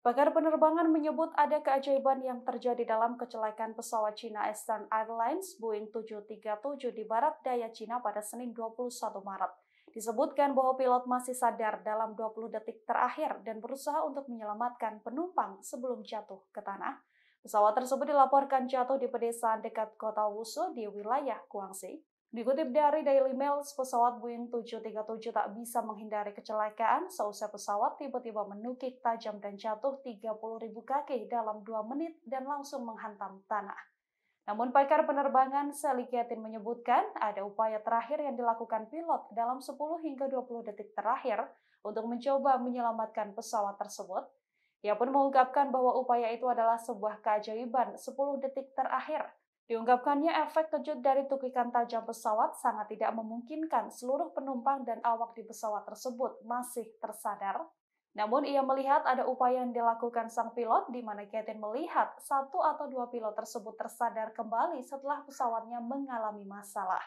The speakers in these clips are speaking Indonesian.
Pakar penerbangan menyebut ada keajaiban yang terjadi dalam kecelakaan pesawat Cina Eastern Airlines Boeing 737 di barat daya Cina pada Senin 21 Maret. Disebutkan bahwa pilot masih sadar dalam 20 detik terakhir dan berusaha untuk menyelamatkan penumpang sebelum jatuh ke tanah. Pesawat tersebut dilaporkan jatuh di pedesaan dekat kota Wushu di wilayah Guangxi. Dikutip dari Daily Mail, pesawat Boeing 737 tak bisa menghindari kecelakaan seusai pesawat tiba-tiba menukik tajam dan jatuh 30.000 kaki dalam 2 menit dan langsung menghantam tanah. Namun pakar penerbangan Sally Ketin menyebutkan ada upaya terakhir yang dilakukan pilot dalam 10 hingga 20 detik terakhir untuk mencoba menyelamatkan pesawat tersebut. Ia pun mengungkapkan bahwa upaya itu adalah sebuah keajaiban 10 detik terakhir Diungkapkannya efek kejut dari tukikan tajam pesawat sangat tidak memungkinkan seluruh penumpang dan awak di pesawat tersebut masih tersadar. Namun ia melihat ada upaya yang dilakukan sang pilot di mana Kevin melihat satu atau dua pilot tersebut tersadar kembali setelah pesawatnya mengalami masalah.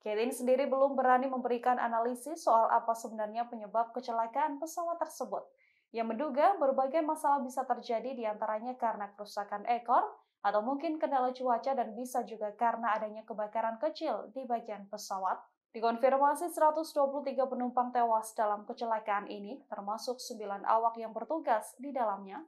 Kevin sendiri belum berani memberikan analisis soal apa sebenarnya penyebab kecelakaan pesawat tersebut. Ia menduga berbagai masalah bisa terjadi di antaranya karena kerusakan ekor, atau mungkin kendala cuaca dan bisa juga karena adanya kebakaran kecil di bagian pesawat. Dikonfirmasi 123 penumpang tewas dalam kecelakaan ini, termasuk 9 awak yang bertugas di dalamnya.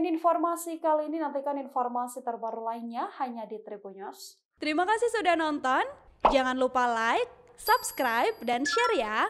Demikian informasi kali ini, nantikan informasi terbaru lainnya hanya di Tribunnews. Terima kasih sudah nonton, jangan lupa like, subscribe, dan share ya.